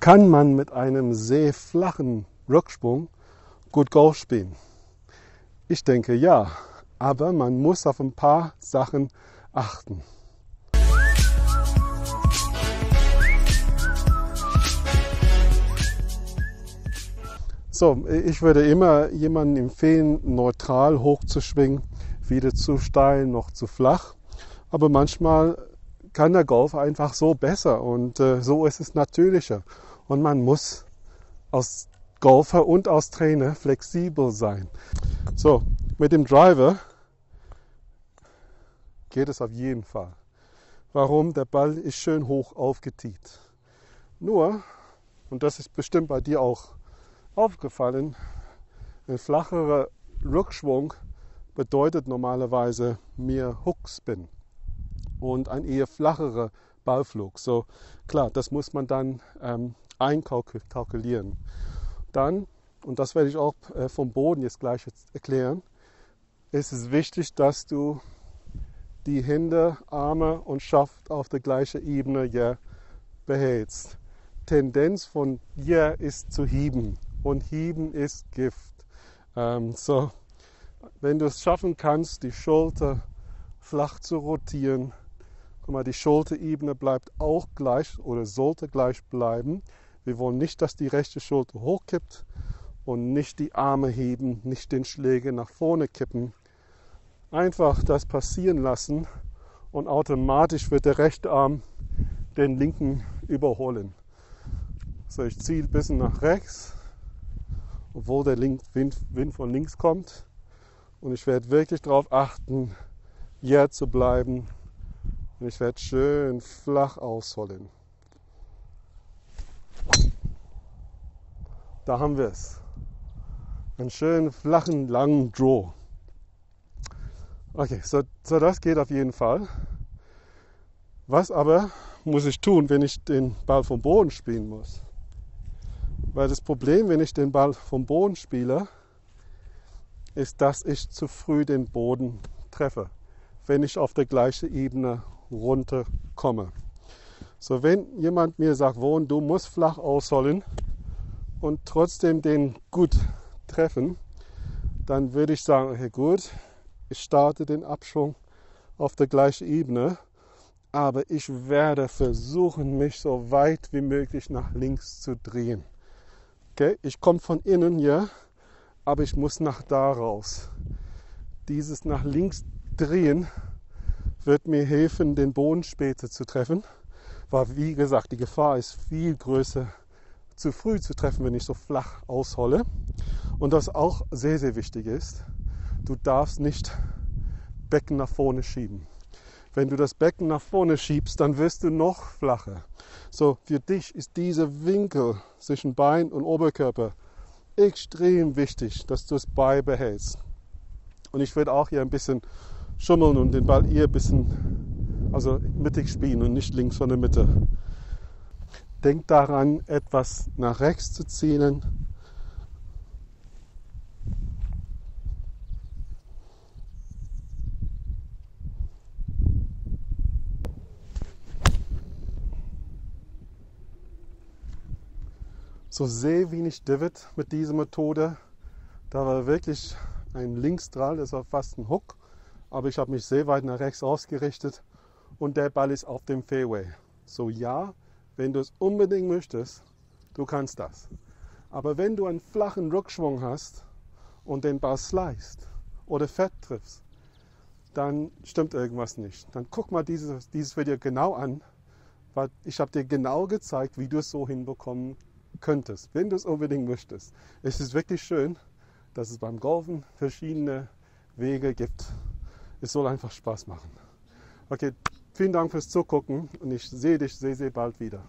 Kann man mit einem sehr flachen Rückschwung gut Golf spielen? Ich denke ja, aber man muss auf ein paar Sachen achten. So, ich würde immer jemandem empfehlen, neutral hochzuschwingen, weder zu steil noch zu flach. Aber manchmal kann der Golf einfach so besser und äh, so ist es natürlicher. Und man muss als Golfer und als Trainer flexibel sein. So, mit dem Driver geht es auf jeden Fall. Warum? Der Ball ist schön hoch aufgetiet. Nur, und das ist bestimmt bei dir auch aufgefallen, ein flacherer Rückschwung bedeutet normalerweise mehr Hookspin und ein eher flacherer Ballflug. So klar, das muss man dann ähm, einkalkulieren. Dann, und das werde ich auch äh, vom Boden jetzt gleich erklären, ist es wichtig, dass du die Hände, Arme und Schaft auf der gleichen Ebene ja, behältst. Tendenz von ja ist zu hieben und hieben ist Gift. Ähm, so, wenn du es schaffen kannst, die Schulter flach zu rotieren, guck mal, die Schulterebene bleibt auch gleich oder sollte gleich bleiben. Wir wollen nicht, dass die rechte Schulter hochkippt und nicht die Arme heben, nicht den Schläger nach vorne kippen. Einfach das passieren lassen und automatisch wird der rechte Arm den linken überholen. So, ich ziehe ein bisschen nach rechts, obwohl der Wind, Wind von links kommt. Und ich werde wirklich darauf achten, hier zu bleiben. Und ich werde schön flach ausholen. Da haben wir es. Einen schönen flachen, langen Draw. Okay, so, so das geht auf jeden Fall. Was aber muss ich tun, wenn ich den Ball vom Boden spielen muss? Weil das Problem, wenn ich den Ball vom Boden spiele, ist, dass ich zu früh den Boden treffe, wenn ich auf der gleichen Ebene runterkomme. So, wenn jemand mir sagt, Wohn, du musst flach ausholen und trotzdem den gut treffen, dann würde ich sagen, okay, gut, ich starte den Abschwung auf der gleichen Ebene, aber ich werde versuchen, mich so weit wie möglich nach links zu drehen. Okay, ich komme von innen, ja, aber ich muss nach da raus. Dieses nach links drehen wird mir helfen, den Boden später zu treffen, weil wie gesagt, die Gefahr ist viel größer, zu früh zu treffen, wenn ich so flach aushole. Und was auch sehr, sehr wichtig ist, du darfst nicht Becken nach vorne schieben. Wenn du das Becken nach vorne schiebst, dann wirst du noch flacher. So, für dich ist dieser Winkel zwischen Bein und Oberkörper extrem wichtig, dass du es beibehältst. Und ich werde auch hier ein bisschen schummeln und den Ball eher ein bisschen, also mittig spielen und nicht links von der Mitte. Denk daran, etwas nach rechts zu zielen. So sehr wenig Divid mit dieser Methode. Da war wirklich ein Linksdrall, das war fast ein Hook. Aber ich habe mich sehr weit nach rechts ausgerichtet und der Ball ist auf dem Fairway. So ja, wenn du es unbedingt möchtest, du kannst das. Aber wenn du einen flachen Rückschwung hast und den Ball sliced oder fett triffst, dann stimmt irgendwas nicht. Dann guck mal dieses, dieses Video genau an, weil ich habe dir genau gezeigt, wie du es so hinbekommen könntest, wenn du es unbedingt möchtest. Es ist wirklich schön, dass es beim Golfen verschiedene Wege gibt. Es soll einfach Spaß machen. Okay, vielen Dank fürs Zugucken und ich sehe dich sehr, sehr bald wieder.